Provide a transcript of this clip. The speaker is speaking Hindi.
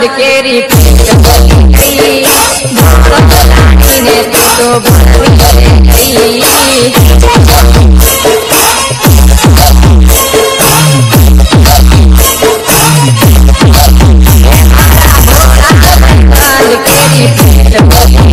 चाँद केरी पीठ बली भूत रानी ने तो भूल केरी पीठ बली